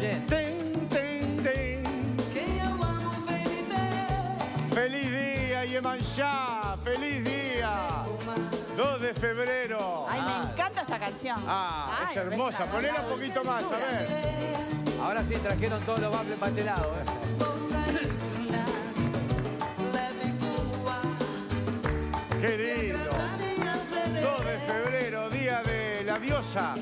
Bien. Ten, ten, ten. Feliz día, Yemanjá. Feliz día. 2 de febrero. Ay, me encanta esta canción. Ah, es hermosa. Ponela un poquito más, a ver. Ahora sí trajeron todos los baffles patelados. ¿eh? Qué lindo. 2 de febrero, día de la diosa,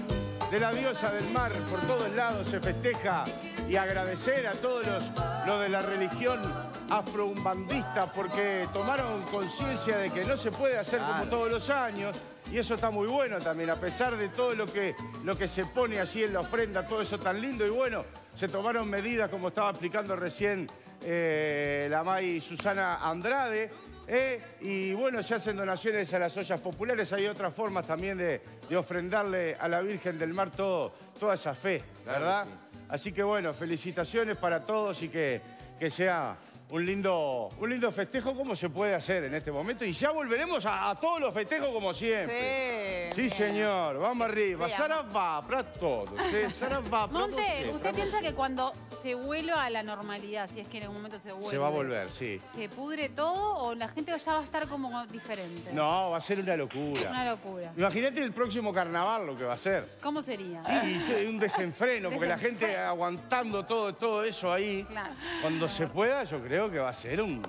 de la diosa del mar. Por todos lados se festeja y agradecer a todos los, los de la religión afroumbandista porque tomaron conciencia de que no se puede hacer como todos los años. Y eso está muy bueno también, a pesar de todo lo que, lo que se pone así en la ofrenda, todo eso tan lindo y bueno, se tomaron medidas como estaba explicando recién eh, la May Susana Andrade. Eh, y bueno, se hacen donaciones a las ollas populares. Hay otras formas también de, de ofrendarle a la Virgen del Mar todo, toda esa fe, Claro ¿verdad? que sí. Así que bueno, felicitaciones para todos y que, que sea un lindo, un lindo festejo como se puede hacer en este momento. Y ya volveremos a, a todos los festejos como siempre. Sí, señor. Vamos arriba. Sí, Saravá para todos. ¿eh? Saravá para Monte. ¿usted piensa que cuando se vuelva a la normalidad, si es que en algún momento se vuelve... Se va a volver, sí. ¿Se pudre todo o la gente ya va a estar como diferente? No, va a ser una locura. Una locura. Imagínate el próximo carnaval lo que va a ser. ¿Cómo sería? Y un desenfreno, porque la gente aguantando todo, todo eso ahí. Claro. Cuando se pueda, yo creo que va a ser un...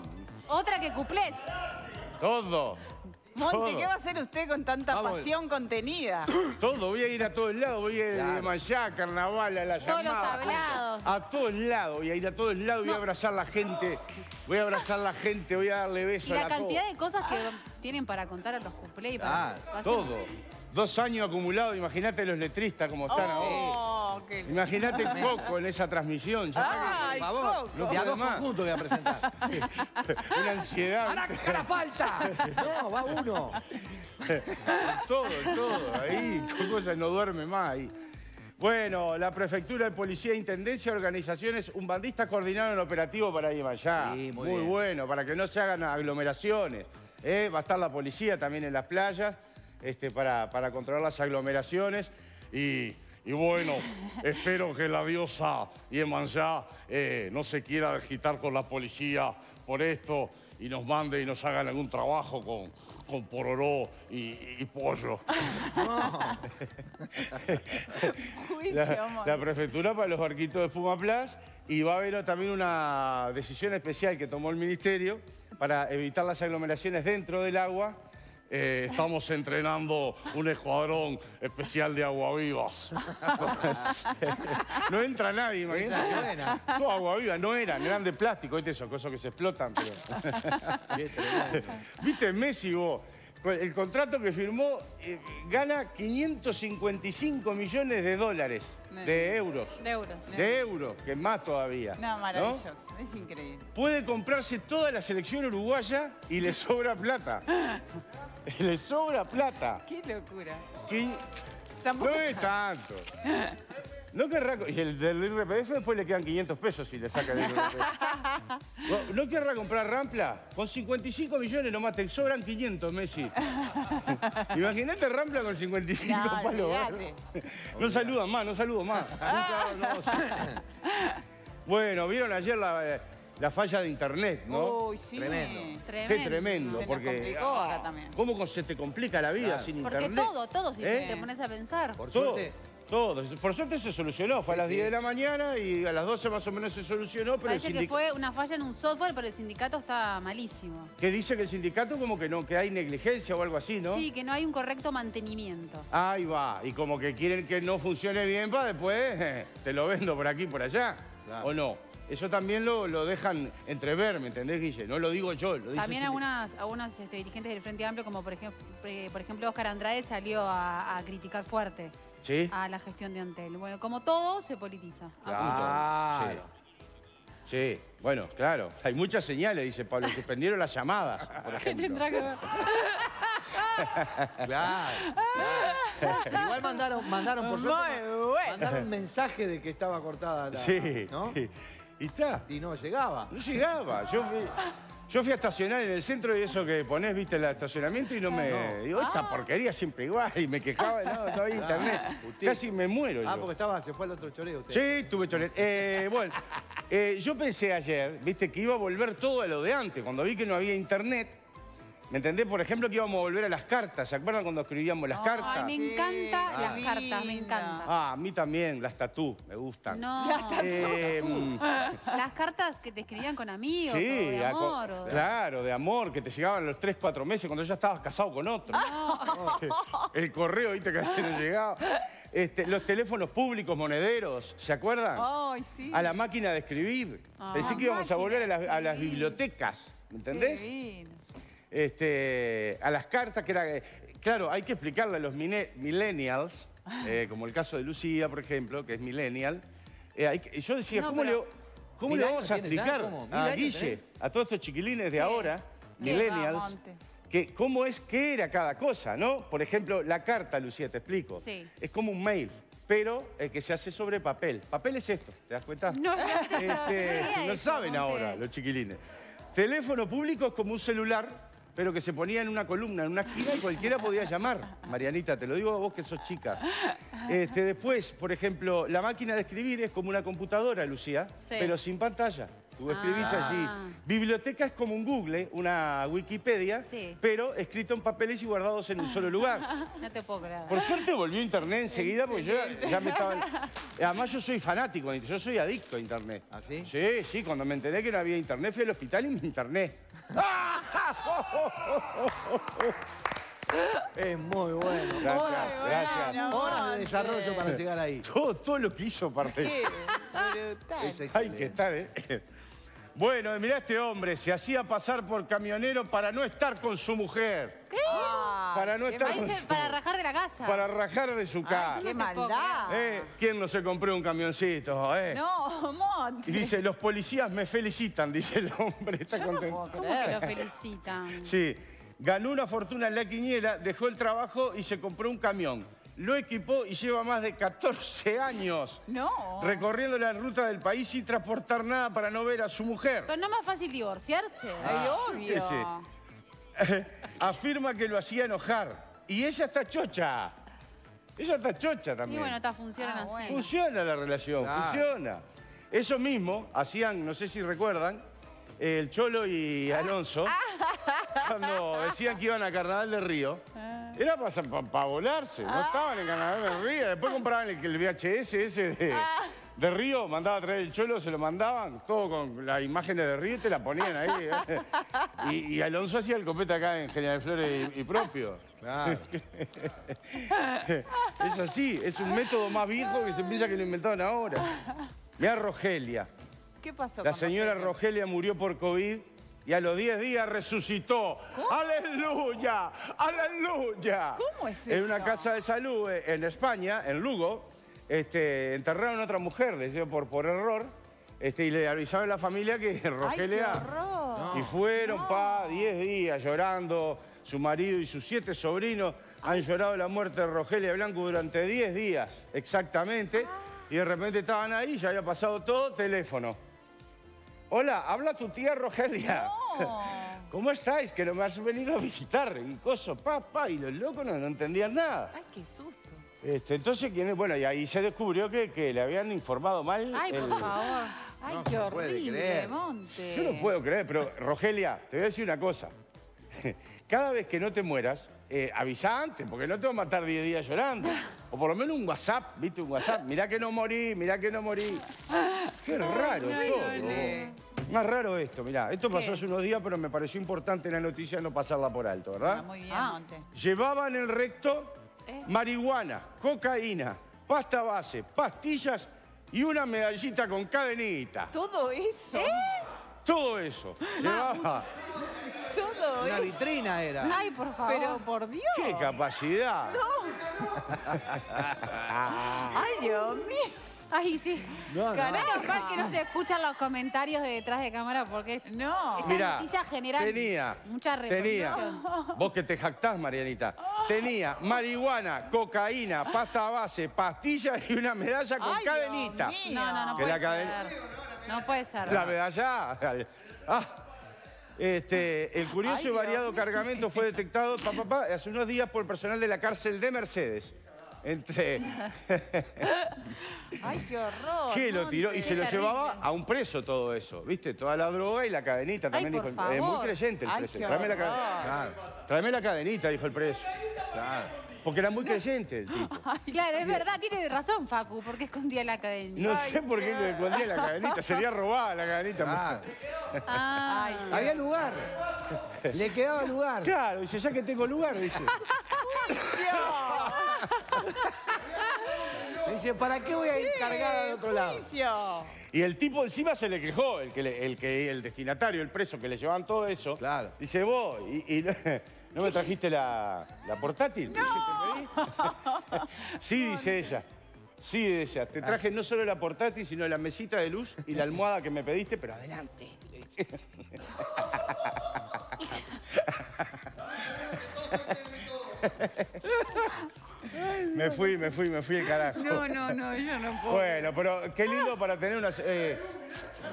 Otra que cuplés. Todo. Monte, Todo. ¿qué va a hacer usted con tanta Vamos. pasión contenida? Todo, voy a ir a todos lados, voy a ir Claro. de Mayá, Carnaval, a la Todos los llamada. tablados. A todos lados, voy a ir a todos lados, voy a abrazar a la gente, voy a abrazar a la gente, voy a darle Y besos a la la cantidad de cosas que tienen para contar a los cuplés y para... Claro, va a ser- Todo. Dos años acumulados, imagínate los letristas como están ahora. Lindo. Imagínate Coco en esa transmisión. Ay, Por favor, Coco. No a dos más. conjuntos voy a presentar. que- Una ansiedad. ¡Ahora ¿viste? que hará falta! No, va uno. todo, todo. Ahí, Coco se no duerme más ahí. Bueno, la Prefectura de Policía e Intendencia, organizaciones umbandistas coordinaron el operativo para Imayá. Sí, muy bien. bueno, para que no se hagan aglomeraciones. ¿eh? Va a estar la policía también en las playas este, para, para controlar las aglomeraciones. Y, y bueno, espero que la diosa Yemanjá eh, no se quiera agitar con la policía por esto y nos mande y nos hagan algún trabajo con, con pororó y, y pollo. La prefectura para los barquitos de Fumaplas y va a haber también una decisión especial que tomó el ministerio para evitar las aglomeraciones dentro del agua. Eh, estamos entrenando un escuadrón especial de aguavivas. no entra nadie, imagínate. buena. Todo aguavivas, no eran, eran de plástico, ¿viste? Esos cosas que se explotan, pero... ¿Viste Messi vos? El contrato que firmó eh, gana 555 millones de dólares, de euros. De euros. De euros, que más todavía. No, maravilloso. Es increíble. Puede comprarse toda la selección uruguaya y le sobra plata. le sobra plata. Qué locura. No es tanto. No querrá, y el del IRPF después le quedan 500 pesos si le saca el IRPF. No, ¿No querrá comprar Rampla? Con 55 millones nomás te sobran 500, Messi. Imagínate Rampla con 55 No, palos. olvídate. No saludan más, no saludo más. Nunca- no. Bueno, vieron ayer la, la falla de internet, ¿no? Uy, sí. Tremendo. Tremendo. Qué tremendo, Se nos porque complicó acá también. ¿cómo se te complica la vida Claro. sin Porque internet? todo, todo, si ¿Eh? te pones a pensar. Por Todo, suerte, todo. Por suerte se solucionó. Fue a las Sí, 10 de la mañana y a las 12 más o menos se solucionó, pero Parece que fue una falla en un software, pero el sindicato está malísimo. Que dice que el sindicato como que no, que hay negligencia o algo así, ¿no? Sí, que no hay un correcto mantenimiento. Ahí va. Y como que quieren que no funcione bien para después eh, te lo vendo por aquí, por allá. Claro. ¿O no? Eso también lo, lo dejan entrever, ¿me entendés, Guille? No lo digo yo, lo dice También algunas, algunas este, dirigentes del Frente Amplio, como por ejemplo, por ejemplo Oscar Andrade, salió a, a criticar fuerte ¿Sí? a la gestión de Antel. Bueno, como todo, se politiza. Claro. Sí. Sí, bueno, claro. Hay muchas señales, dice Pablo. Suspendieron las llamadas, por ¿Qué tendrá que ver? Claro, claro. Igual mandaron, mandaron por suerte, Muy bueno. mandaron mensaje de que estaba cortada la... Sí. ¿No? Y está. Y no llegaba. No llegaba. Yo, Yo fui a estacionar en el centro y eso que ponés, viste, el estacionamiento y no me... Digo, esta Ah. porquería siempre igual. Y me quejaba, no, no había internet. Casi me muero Ah, yo. porque estaba, se fue al otro choreo usted. Sí, tuve cholet. Eh, bueno, eh, yo pensé ayer, viste, que iba a volver todo a lo de antes. Cuando vi que no había internet, ¿me entendés? Por ejemplo, que íbamos a volver a las cartas. ¿Se acuerdan cuando escribíamos las cartas? Ay, me Sí. encanta Ah. las cartas, me Linda. encanta. Ah, a mí también, las tatú, me gustan. No, Eh, mm, las cartas que te escribían con amigos o sí, de a amor. o de- claro, de amor, que te llegaban a los 3, 4 meses cuando ya estabas casado con otro. El correo, viste, que así no llegaba. Este, los teléfonos públicos monederos, ¿se acuerdan? Ay, sí. A la máquina de escribir. Pensé que íbamos a volver a las, a las bibliotecas, ¿me Qué entendés? divino. Este, a las cartas que era... eh, Claro, hay que explicarle a los millennials, eh, como el caso de Lucía, por ejemplo, que es millennial. eh, hay que- yo decía, No, ¿cómo, le, cómo ¿Mil le vamos a explicar ¿Cómo? ¿Mil a Guille, tenés? a todos estos chiquilines de ahora, ¿Qué millennials, que cómo es que era cada cosa, ¿no? Por ejemplo, la carta, Lucía, te explico. Sí. Es como un mail, pero eh, que se hace sobre papel. Papel es esto, ¿te das cuenta? No, no, Este, saben ahora los chiquilines. Teléfono público es como un celular, pero que se ponía en una columna, en una esquina y cualquiera podía llamar. Marianita, te lo digo a vos que sos chica. Este, después, por ejemplo, la máquina de escribir es como una computadora, Lucía, Sí. pero sin pantalla. Tú escribís Ah. allí. Biblioteca es como un Google, una Wikipedia, Sí. pero escrito en papeles y guardados en un solo lugar. No te puedo creer. Por suerte volvió Internet enseguida, porque yo ya, me estaba... Además, yo soy fanático, yo soy adicto a Internet. ¿Ah, sí? Sí, sí, cuando me enteré que no había Internet, fui al hospital y me interné. Es muy bueno. Gracias, gracias. Horas de desarrollo para llegar ahí. Todo, todo lo que hizo parte. Qué brutal. Hay que estar, ¿eh? Bueno, mirá este hombre, se hacía pasar por camionero para no estar con su mujer. Ah, Para no qué estar con su- para rajar de la casa. Para rajar de su casa. Qué No maldad. ¿Eh? ¿Quién no se compró un camioncito? eh? No, Monte. Y dice, los policías me felicitan, dice el hombre, está Yo no contento. puedo ¿Cómo que lo felicitan? Sí, ganó una fortuna en la quiniela, dejó el trabajo y se compró un camión. Lo equipó y lleva más de 14 años No. recorriendo la ruta del país sin transportar nada para no ver a su mujer. Pero no es más fácil divorciarse. Ay, qué obvio. Afirma que lo hacía enojar. Y ella está chocha. Ella está chocha Y también. bueno, está, funcionan Ah, así. bueno. Funciona la relación, Claro. funciona. Eso mismo hacían, no sé si recuerdan, el Cholo y Alonso, cuando decían que iban a Carnaval de Río. Era para volarse, no estaban en Carnaval de Río. Después compraban el, el VHS ese de, de Río, mandaba a traer el Cholo, se lo mandaban, todo con las imágenes de Río y te la ponían ahí. ¿eh? Y, y Alonso hacía el copete acá en General Flores y, y propio. Claro. Es así, es un método más viejo que se piensa que lo inventaron ahora. Mira Rogelia. ¿Qué pasó La señora? Rogelia murió por COVID y a los 10 días resucitó. ¡Aleluya! ¡Aleluya! ¿Cómo es En una eso? casa de salud eh, en España, en Lugo, este, enterraron a otra mujer, le hicieron por, por error, este, y le avisaron a la familia que ¡Ay, qué Rogelia... horror! Y fueron, pa, 10 días llorando. Su marido y sus siete sobrinos han llorado la muerte de Rogelia Blanco durante 10 días, exactamente. Y de repente estaban ahí, ya había pasado todo, teléfono. Hola, habla tu tía Rogelia. No. ¿Cómo estáis? Que no me has venido a visitar. Y coso, pa, pa. Y los locos no, no entendían nada. Ay, qué susto. Este, entonces, ¿quién es? Bueno, y ahí se descubrió que, que le habían informado mal. Ay, por favor. Ay, No qué horrible. Monte. Yo no puedo creer, pero Rogelia, te voy a decir una cosa. Cada vez que no te mueras, eh, avisa antes, porque no te va a matar 10 días llorando. O por lo menos un WhatsApp, ¿viste? Un WhatsApp. Mirá que no morí, mirá que no morí. Qué raro todo. Más raro esto, mirá. Esto pasó ¿Qué? hace unos días, pero me pareció importante en la noticia no pasarla por alto, Ah, ¿verdad? muy bien, Ah. Monte. Llevaba en el recto Eh. marihuana, cocaína, pasta base, pastillas y una medallita con cadenita. Todo eso. Todo eso. Llevaba. Todo Una eso. vitrina era. Ay, por favor. Pero por Dios. ¡Qué capacidad! Ay, Dios mío. Ay, sí. No, no. Menos mal que no se escuchan los comentarios de detrás de cámara porque No. esta Mirá, noticia genera tenía, mucha tenía, repercusión. vos que te jactás, Marianita, tenía marihuana, cocaína, pasta base, pastillas y una medalla con Ay, cadenita. Dios mío. No, no, no Que puede la cadena- ser. No puede ser. La medalla... Ah, Este, el curioso Ay, y Dios variado mío. cargamento fue detectado pa, pa, pa, hace unos días por el personal de la cárcel de Mercedes. Entre Ay, qué horror. que lo tiró y se lo llevaba a un preso todo eso, ¿viste? Toda la droga y la cadenita también por dijo. el- Es muy creyente el Ay, preso. qué Tráeme la, Claro, tráeme la cadenita, dijo el preso. claro. Porque era muy creyente el tipo. Claro, es verdad, tiene razón, Facu, porque escondía la cadena. No sé por qué le escondía la cadenita. Sería robada la cadenita. Ah, Ay, Había lugar. Le quedaba lugar. Claro, dice, ya que tengo lugar, dice. Dice, ¿para qué voy a ir cargada de otro lado? juicio. Y el tipo encima se le quejó, el que, le- el, que, el destinatario, el preso que le llevaban todo eso. Claro. Dice, vos, y, y no, ¿no me trajiste la, la portátil? Dice, "¿Te pedí?". sí, dice ella. Sí, dice ella. Te traje no solo la portátil, sino la mesita de luz y la almohada que me pediste, pero adelante. le dice. me fui, me fui, me fui el carajo. No, no, no, yo no puedo. Bueno, pero qué lindo para tener una... eh,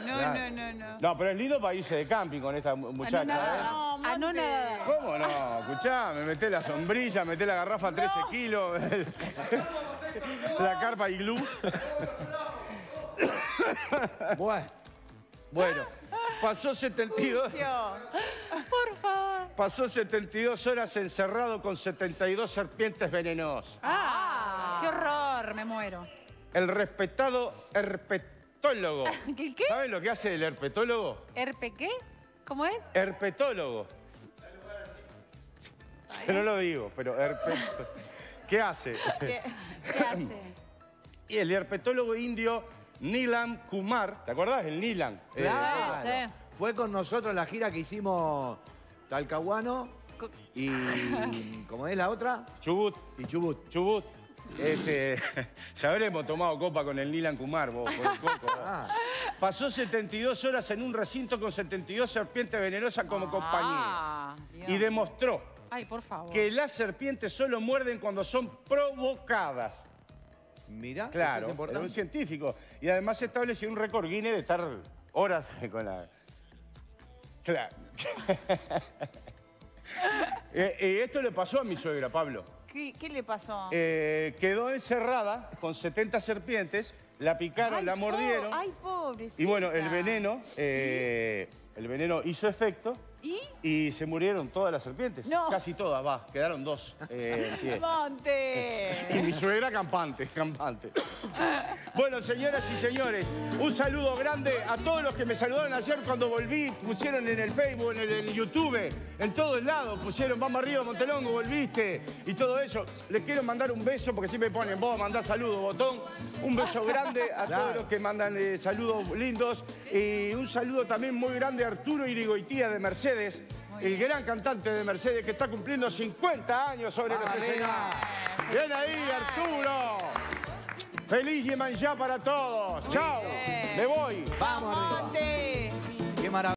No, no, no, no. no, pero es lindo para irse de camping con esta mu- muchacha, ¿eh? No, Ah, no, Monte. nada. ¿Cómo no? Escuchá, me meté la sombrilla, meté la garrafa 13 kilos, la carpa iglú. Bueno, Bueno, pasó 72, Juicio. Por favor. Pasó 72 horas encerrado con 72 serpientes venenosas. Ah, qué horror, me muero. El respetado herpetólogo. ¿Qué, qué? ¿Saben lo que hace el herpetólogo? ¿Herpe qué? ¿Cómo es? Herpetólogo. Yo no lo digo, pero herpetólogo. ¿Qué hace? ¿Qué? ¿Qué hace? Y el herpetólogo indio Nilam Kumar, ¿te acordás? El Nilam. Eh, claro. sí. Fue con nosotros la gira que hicimos Talcahuano y, ¿cómo es la otra? Chubut, Y Chubut. Chubut. Este, ya habremos tomado copa con el Nilan Kumar, vos, por coco. vos. Ah, Pasó 72 horas en un recinto con 72 serpientes venenosas como compañía. Ah, Dios. Y demostró Ay, por favor. que las serpientes solo muerden cuando son provocadas. mira, Claro, es es un científico. Y además estableció un récord Guinness de estar horas con la... Claro. Eh, eh, esto le pasó a mi suegra, Pablo. ¿Qué, qué le pasó? Eh, quedó encerrada con 70 serpientes, la picaron, Ay, la po- mordieron. Ay, pobrecita. y bueno, el veneno, eh, el veneno hizo efecto ¿Y? y se murieron todas las serpientes. No. Casi todas, va, quedaron dos. eh, pie. Y Monte. mi suegra campante, campante. Bueno, señoras y señores, un saludo grande a todos los que me saludaron ayer cuando volví, pusieron en el Facebook, en el en YouTube, en todos lados, pusieron vamos arriba, Montelongo, volviste y todo eso. Les quiero mandar un beso porque siempre ponen vos mandar saludos, botón. Un beso grande a todos los que mandan eh, saludos lindos y un saludo también muy grande a Arturo Irigoitía de Mercedes. El gran cantante de Mercedes que está cumpliendo 50 años sobre los escenarios. Bien ahí, Arturo. Feliz Yemanjá para todos. Chao. Me voy. Vamos arriba.